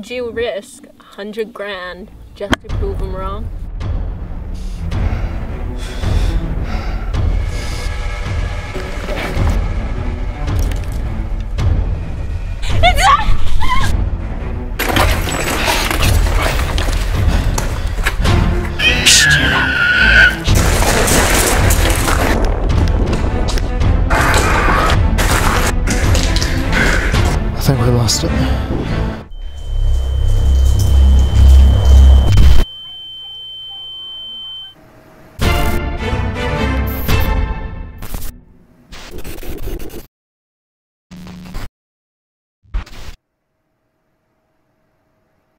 Would you risk a hundred grand just to prove them wrong? I think we lost it.